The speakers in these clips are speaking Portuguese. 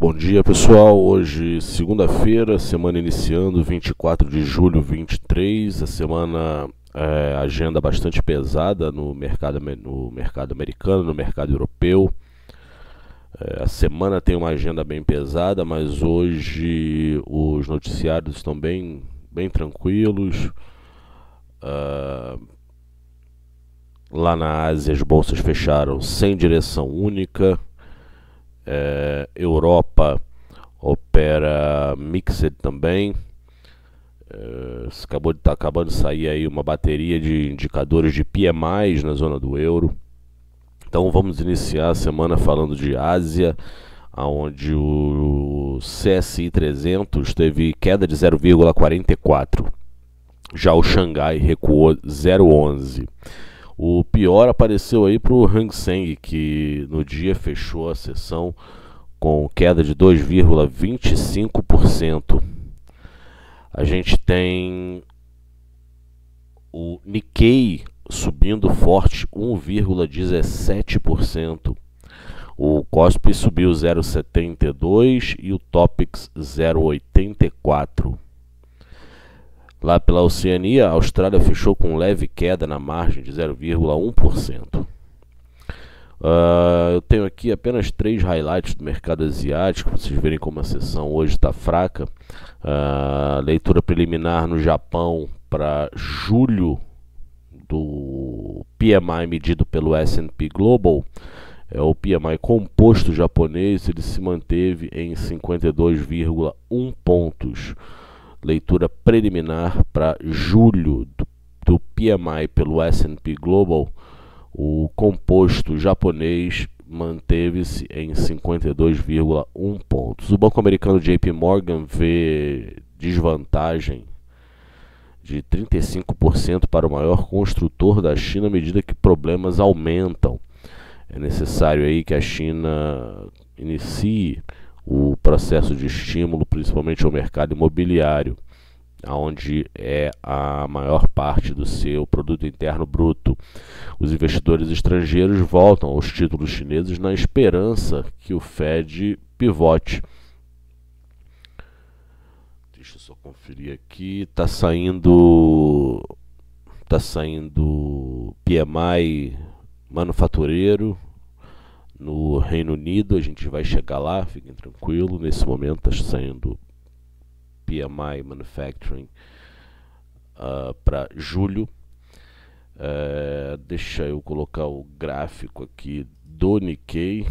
Bom dia pessoal, hoje segunda-feira, semana iniciando, 24 de julho 23, a semana é, agenda bastante pesada no mercado, no mercado americano, no mercado europeu. É, a semana tem uma agenda bem pesada, mas hoje os noticiários estão bem, bem tranquilos. Uh, lá na Ásia as bolsas fecharam sem direção única é, Europa opera Mixed também. É, acabou de tá acabando de sair aí uma bateria de indicadores de PMI na zona do euro. Então vamos iniciar a semana falando de Ásia, onde o CSI 300 teve queda de 0,44. Já o Xangai recuou 0,11. O pior apareceu aí para o Hang Seng, que no dia fechou a sessão com queda de 2,25%. A gente tem o Nikkei subindo forte 1,17%. O Cospe subiu 0,72 e o Topics 0,84. Lá pela Oceania, a Austrália fechou com leve queda na margem de 0,1%. Uh, ah, eu tenho aqui apenas três highlights do mercado asiático, para vocês verem como a sessão hoje está fraca. Uh, leitura preliminar no Japão para julho do PMI medido pelo S&P Global. É o PMI composto japonês, ele se manteve em 52,1 pontos leitura preliminar para julho do, do PMI pelo S&P Global, o composto japonês manteve-se em 52,1 pontos. O banco americano JP Morgan vê desvantagem de 35% para o maior construtor da China à medida que problemas aumentam. É necessário aí que a China inicie o processo de estímulo, principalmente ao mercado imobiliário, onde é a maior parte do seu produto interno bruto. Os investidores estrangeiros voltam aos títulos chineses na esperança que o Fed pivote. Deixa eu só conferir aqui, está saindo tá saindo PMI manufatureiro no Reino Unido. A gente vai chegar lá, fiquem tranquilos. Nesse momento está saindo PMI Manufacturing uh, para julho. Uh, deixa eu colocar o gráfico aqui do Nikkei,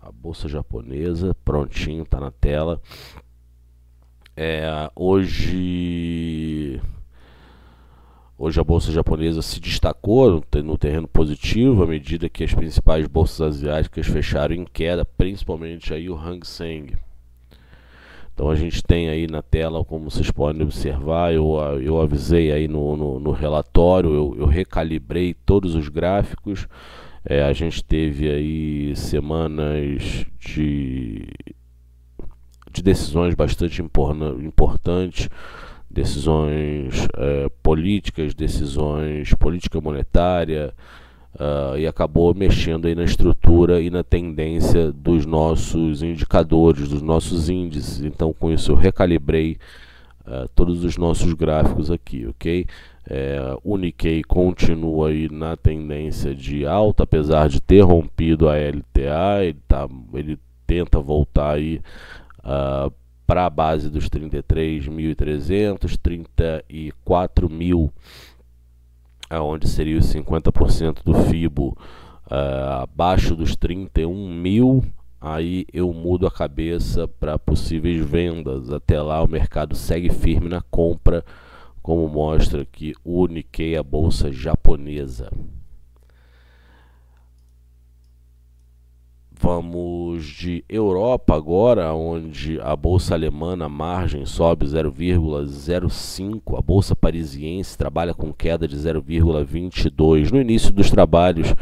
a bolsa japonesa, prontinho, está na tela. É, hoje Hoje a bolsa japonesa se destacou no terreno positivo à medida que as principais bolsas asiáticas fecharam em queda, principalmente aí o Hang Seng. Então a gente tem aí na tela, como vocês podem observar, eu, eu avisei aí no, no, no relatório, eu, eu, recalibrei todos os gráficos. É, a gente teve aí semanas de, de decisões bastante importantes decisões é, políticas, decisões política monetária, uh, e acabou mexendo aí na estrutura e na tendência dos nossos indicadores, dos nossos índices. Então, com isso, eu recalibrei uh, todos os nossos gráficos aqui, ok? É, o Nikkei continua aí na tendência de alta, apesar de ter rompido a LTA, ele, tá, ele tenta voltar aí uh, para a base dos 33.300, 34 mil, aonde seria os 50% do FIBO uh, abaixo dos 31 mil, aí eu mudo a cabeça para possíveis vendas. Até lá o mercado segue firme na compra, como mostra aqui o Nikkei, a bolsa japonesa. Vamos de Europa agora, onde a bolsa alemã na margem sobe 0,05, a bolsa parisiense trabalha com queda de 0,22. No início dos trabalhos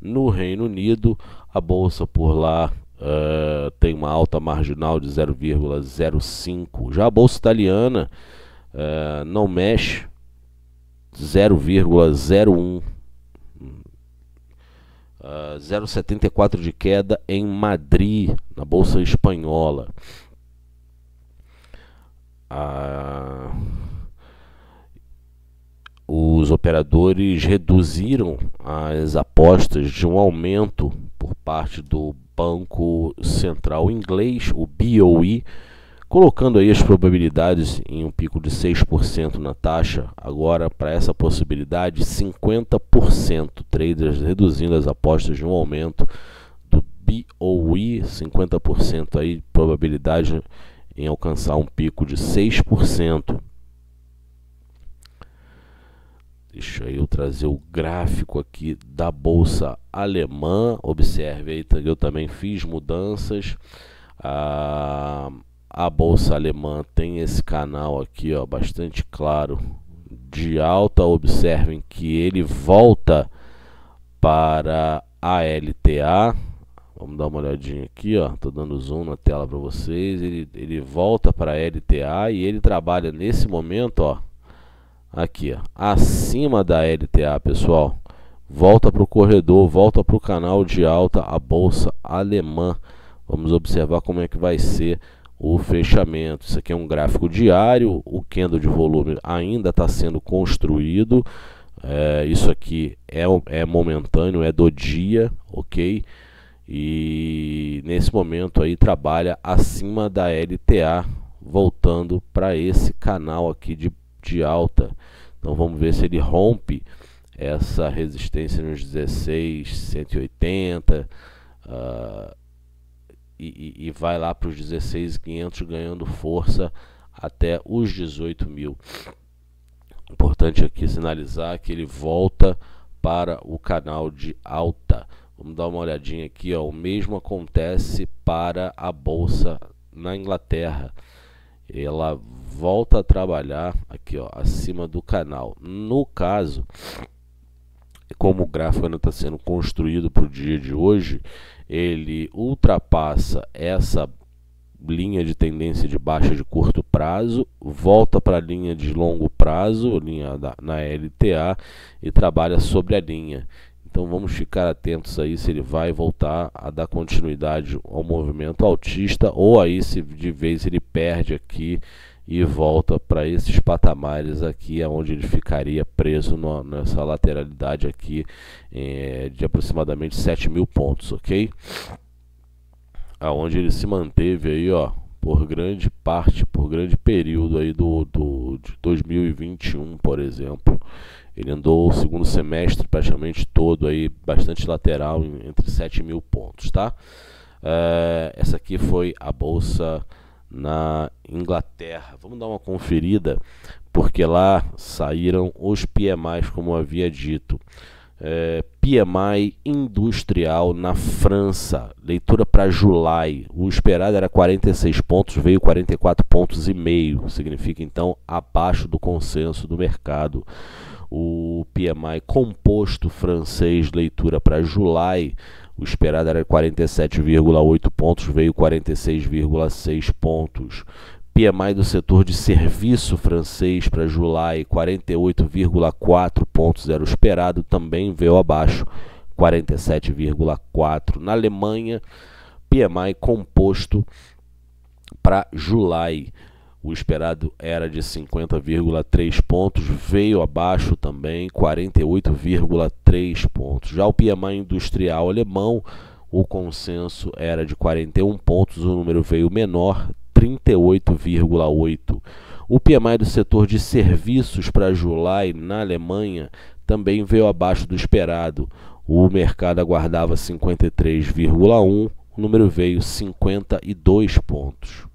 no Reino Unido, a bolsa por lá uh, tem uma alta marginal de 0,05. Já a bolsa italiana uh, não mexe, 0,01 Uh, ah, 0,74 de queda em Madrid, na bolsa espanhola. A os operadores reduziram as apostas de um aumento por parte do Banco Central Inglês, o BOE, colocando aí as probabilidades em um pico de 6% na taxa, agora para essa possibilidade 50%, traders reduzindo as apostas de um aumento do BOE, 50% aí probabilidade em alcançar um pico de 6%. Deixa eu trazer o gráfico aqui da bolsa alemã. Observe aí, eu também fiz mudanças. A, a bolsa alemã tem esse canal aqui, ó, bastante claro de alta. Observem que ele volta para a LTA. Vamos dar uma olhadinha aqui, ó. Tô dando zoom na tela para vocês. Ele, ele volta para a LTA e ele trabalha nesse momento, ó aqui, ó, acima da LTA, pessoal. Volta para o corredor, volta para o canal de alta, a bolsa alemã. Vamos observar como é que vai ser o fechamento. Isso aqui é um gráfico diário, o candle de volume ainda está sendo construído. É, isso aqui é, é momentâneo, é do dia, ok? E nesse momento aí trabalha acima da LTA, voltando para esse canal aqui de de alta. Então vamos ver se ele rompe essa resistência nos 16, 180 uh, e, e, vai lá para os 16,500 ganhando força até os 18 mil. Importante aqui sinalizar que ele volta para o canal de alta. Vamos dar uma olhadinha aqui, ó. o mesmo acontece para a bolsa na Inglaterra ela volta a trabalhar aqui ó, acima do canal. No caso, como o gráfico ainda está sendo construído para o dia de hoje, ele ultrapassa essa linha de tendência de baixa de curto prazo, volta para a linha de longo prazo, linha da, na LTA, e trabalha sobre a linha. Então vamos ficar atentos aí se ele vai voltar a dar continuidade ao movimento altista ou aí se de vez ele perde aqui e volta para esses patamares aqui, onde ele ficaria preso no, nessa lateralidade aqui é, de aproximadamente 7 mil pontos, ok? Aonde ele se manteve aí, ó, por grande parte, por grande período aí do, do de 2021, por exemplo. Ele andou o segundo semestre praticamente todo aí, bastante lateral, entre 7 mil pontos, tá? É, essa aqui foi a bolsa na Inglaterra. Vamos dar uma conferida, porque lá saíram os PMIs, como havia dito. É, PMI industrial na França, leitura para July. O esperado era 46 pontos, veio 44 pontos e meio, significa então abaixo do consenso do mercado o PMI composto francês, leitura para July, o esperado era 47,8 pontos, veio 46,6 pontos. PMI do setor de serviço francês para July, 48,4 pontos era o esperado, também veio abaixo, 47,4. Na Alemanha, PMI composto para July, o esperado era de 50,3 pontos, veio abaixo também, 48,3 pontos. Já o PMI industrial alemão, o consenso era de 41 pontos, o número veio menor, 38,8. O PMI do setor de serviços para July na Alemanha também veio abaixo do esperado. O mercado aguardava 53,1, o número veio 52 pontos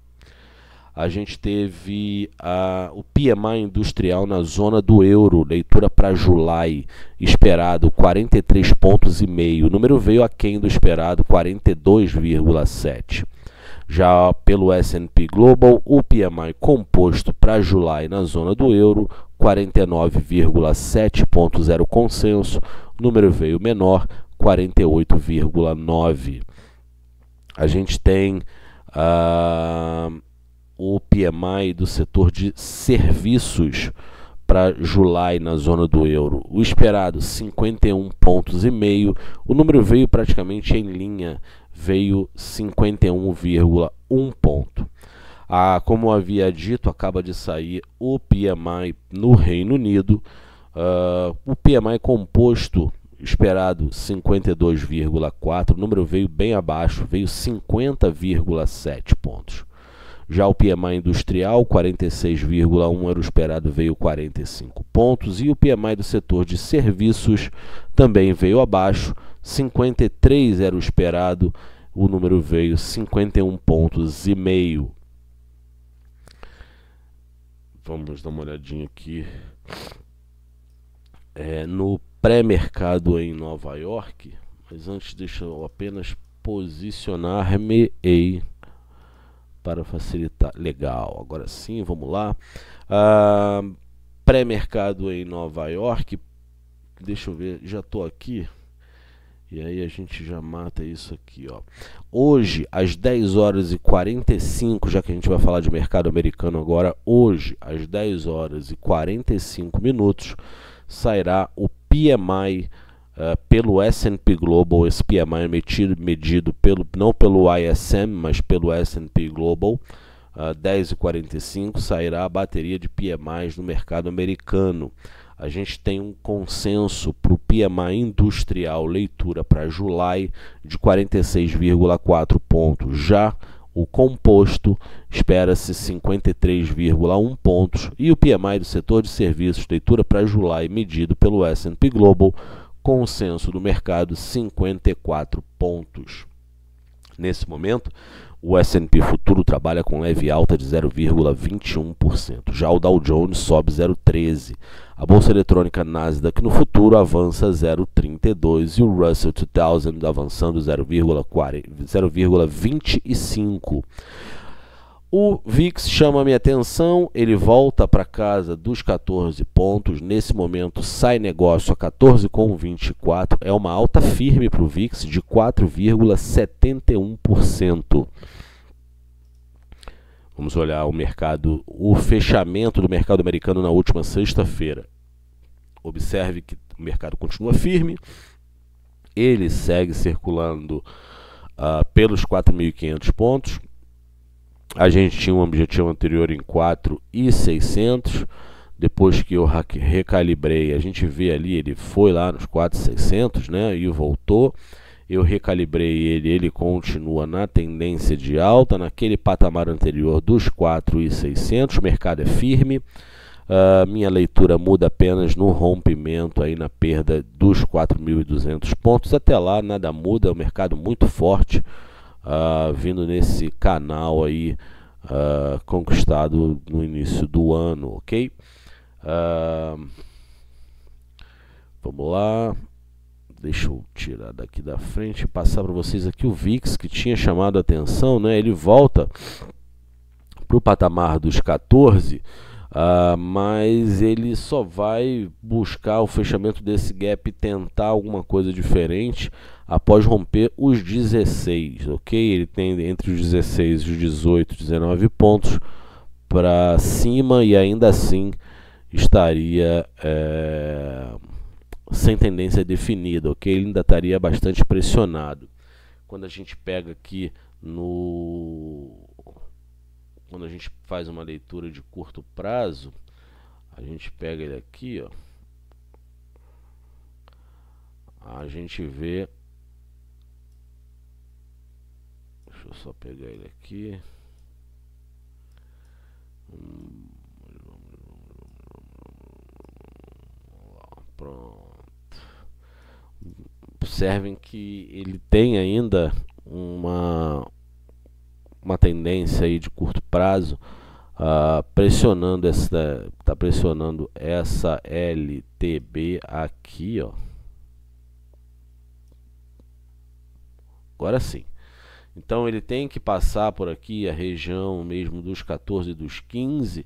a gente teve a, o PMI industrial na zona do euro, leitura para July, esperado 43 pontos e meio. O número veio aquém do esperado 42,7. Já pelo S&P Global, o PMI composto para July na zona do euro 49,7 pontos era consenso. O número veio menor 48,9. A gente tem uh, o PMI do setor de serviços para July na zona do euro. O esperado 51 pontos e meio. O número veio praticamente em linha, veio 51,1 ponto. Ah, como havia dito, acaba de sair o PMI no Reino Unido. Uh, o PMI composto esperado 52,4, o número veio bem abaixo, veio 50,7 pontos. Já o PMI industrial, 46,1 era o esperado, veio 45 pontos. E o PMI do setor de serviços também veio abaixo, 53 era o esperado, o número veio 51 pontos e meio. Vamos dar uma olhadinha aqui. É, no pré-mercado em Nova York, mas antes deixa eu apenas posicionar-me aí para facilitar. Legal, agora sim, vamos lá. Ah, Pré-mercado em Nova York. Deixa eu ver, já estou aqui. E aí a gente já mata isso aqui, ó. Hoje, às 10 horas e 45, já que a gente vai falar de mercado americano agora, hoje, às 10 horas e 45 minutos, sairá o PMI uh, pelo S&P Global, esse PMI é medido, pelo, não pelo ISM, mas pelo S&P Global, uh, 10h45 sairá a bateria de PMIs no mercado americano. A gente tem um consenso para o PMI industrial leitura para July de 46,4 pontos. Já o composto espera-se 53,1 pontos e o PMI do setor de serviços leitura para July medido pelo S&P Global consenso do mercado 54 pontos. Nesse momento, o S&P futuro trabalha com leve alta de 0,21%. Já o Dow Jones sobe 0,13%. A bolsa eletrônica Nasdaq no futuro avança 0,32% e o Russell 2000 avançando 0,25%. O VIX chama minha atenção, ele volta para casa dos 14 pontos, nesse momento sai negócio a 14,24, é uma alta firme para o VIX de 4,71%. Vamos olhar o mercado, o fechamento do mercado americano na última sexta-feira. Observe que o mercado continua firme, ele segue circulando uh, pelos 4.500 pontos, a gente tinha um objetivo anterior em 4,600. Depois que eu recalibrei, a gente vê ali, ele foi lá nos 4,600, né? E voltou. Eu recalibrei ele, ele continua na tendência de alta, naquele patamar anterior dos 4,600. O mercado é firme. Uh, minha leitura muda apenas no rompimento aí na perda dos 4.200 pontos. Até lá nada muda, é um mercado muito forte uh, vindo nesse canal aí uh, conquistado no início do ano, ok? Uh, vamos lá. Deixa eu tirar daqui da frente e passar para vocês aqui o VIX que tinha chamado a atenção, né? Ele volta para o patamar dos 14 Uh, mas ele só vai buscar o fechamento desse gap e tentar alguma coisa diferente após romper os 16, ok? Ele tem entre os 16 e os 18, 19 pontos para cima e ainda assim estaria é, sem tendência definida, ok? Ele ainda estaria bastante pressionado. Quando a gente pega aqui no quando a gente faz uma leitura de curto prazo, a gente pega ele aqui, ó. A gente vê Deixa eu só pegar ele aqui. Pronto. Observem que ele tem ainda uma uma tendência aí de curto prazo uh, pressionando essa tá pressionando essa LTB aqui ó. Agora sim. Então ele tem que passar por aqui a região mesmo dos 14 e dos 15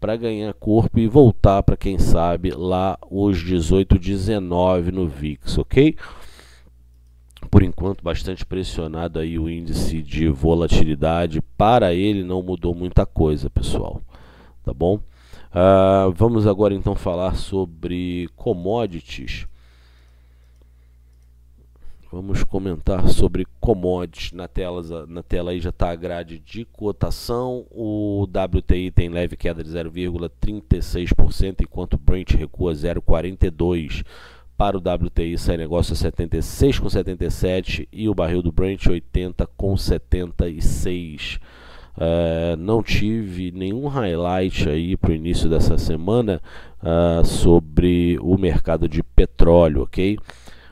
para ganhar corpo e voltar para quem sabe lá os 18 19 no VIX ok por enquanto bastante pressionado aí o índice de volatilidade. Para ele não mudou muita coisa, pessoal. Tá bom? Uh, vamos agora então falar sobre commodities. Vamos comentar sobre commodities. Na tela, na tela aí já está a grade de cotação. O WTI tem leve queda de 0,36%, enquanto o Brent recua 0,42%. Para o WTI sai negócio a 76,77 e o barril do Brent 80,76. Uh, não tive nenhum highlight aí para o início dessa semana uh, sobre o mercado de petróleo, ok?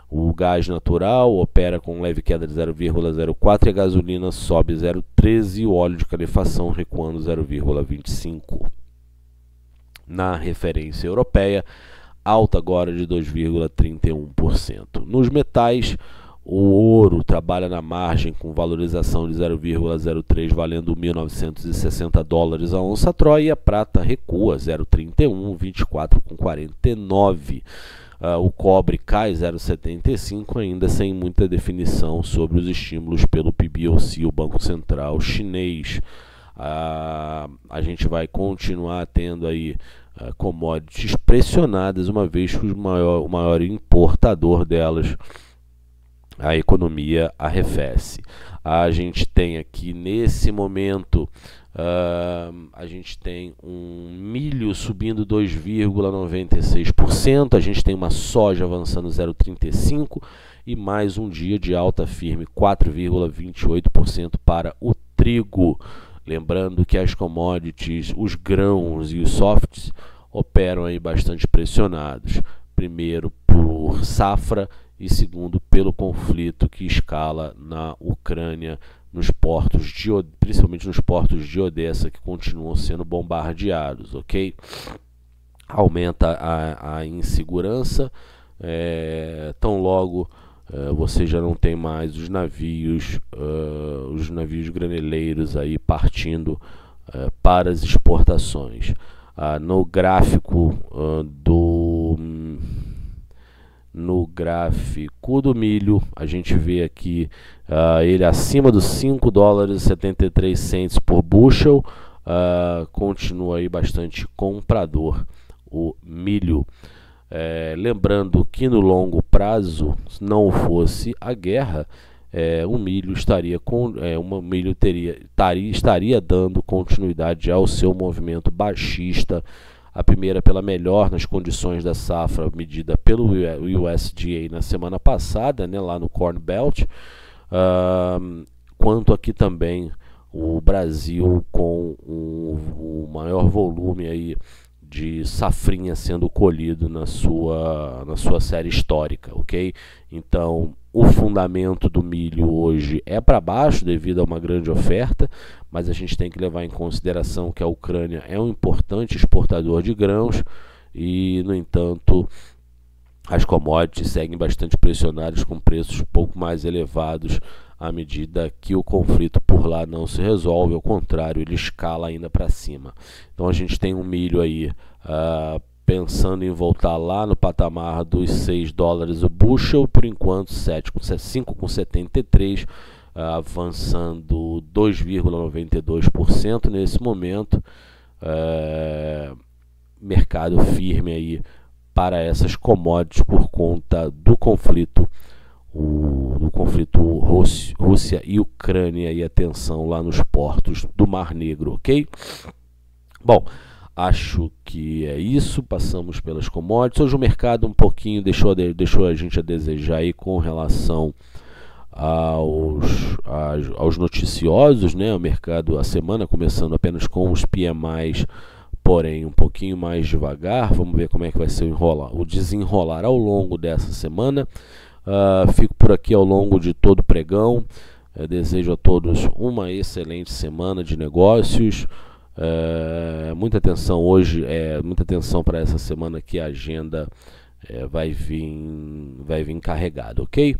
O gás natural opera com leve queda de 0,04 e a gasolina sobe 0,13 e o óleo de calefação recuando 0,25. Na referência europeia, alta agora de 2,31%. Nos metais, o ouro trabalha na margem com valorização de 0,03, valendo 1.960 dólares a onça Troia, e a prata recua 0,31, 24,49. Uh, o cobre cai 0,75, ainda sem muita definição sobre os estímulos pelo PBOC, o Banco Central Chinês. Uh, a gente vai continuar tendo aí uh, commodities pressionadas, uma vez que o maior, o maior importador delas a economia arrefece. A gente tem aqui nesse momento, uh, a gente tem um milho subindo 2,96%, a gente tem uma soja avançando 0,35% e mais um dia de alta firme, 4,28% para o trigo. Lembrando que as commodities, os grãos e os softs operam aí bastante pressionados. Primeiro por safra e segundo pelo conflito que escala na Ucrânia, nos portos de, principalmente nos portos de Odessa que continuam sendo bombardeados, ok? Aumenta a, a insegurança, é, tão logo é, você já não tem mais os navios, uh, os navios graneleiros aí partindo uh, para as exportações. Uh, no gráfico do no gráfico do milho, a gente vê aqui uh, ele acima dos 5 dólares e 73 cents por bushel, continua aí bastante comprador o milho. É, lembrando que no longo prazo, se não fosse a guerra, é, o milho estaria com é, uma milho teria estaria, dando continuidade ao seu movimento baixista a primeira pela melhor nas condições da safra medida pelo USDA na semana passada, né, lá no Corn Belt, uh, quanto aqui também o Brasil com o, o maior volume aí de safrinha sendo colhido na sua, na sua série histórica, ok? Então, o fundamento do milho hoje é para baixo devido a uma grande oferta, mas a gente tem que levar em consideração que a Ucrânia é um importante exportador de grãos e, no entanto, as commodities seguem bastante pressionadas com preços pouco mais elevados à medida que o conflito por lá não se resolve, ao contrário, ele escala ainda para cima. Então a gente tem um milho aí uh, pensando em voltar lá no patamar dos 6 dólares o bushel, por enquanto 5,73, uh, avançando 2,92% nesse momento. Uh, mercado firme aí para essas commodities por conta do conflito o, do conflito Rússia e Ucrânia e a tensão lá nos portos do Mar Negro, ok? Bom, acho que é isso. Passamos pelas commodities. Hoje o mercado um pouquinho deixou, deixou a gente a desejar aí com relação aos, aos noticiosos, né? O mercado, a semana começando apenas com os PMIs porém um pouquinho mais devagar. Vamos ver como é que vai ser o, enrolar, o desenrolar ao longo dessa semana. Uh, fico por aqui ao longo de todo o pregão. Uh, desejo a todos uma excelente semana de negócios. Uh, muita atenção hoje, é, muita atenção para essa semana que a agenda é, vai vir, vai vir carregada, ok?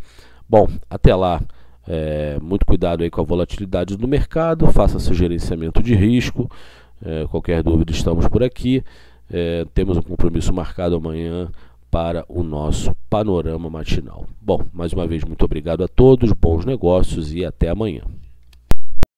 Bom, até lá. É, muito cuidado aí com a volatilidade do mercado, faça seu gerenciamento de risco. Qualquer dúvida, estamos por aqui. Temos um compromisso marcado amanhã para o nosso panorama matinal. Bom, mais uma vez, muito obrigado a todos, bons negócios e até amanhã.